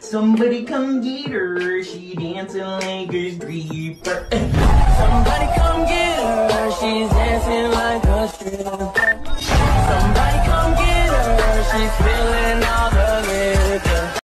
Somebody come get her, she dancing like a stripper. Somebody come get her, she's dancing like a stripper. Somebody come get her, she's feeling all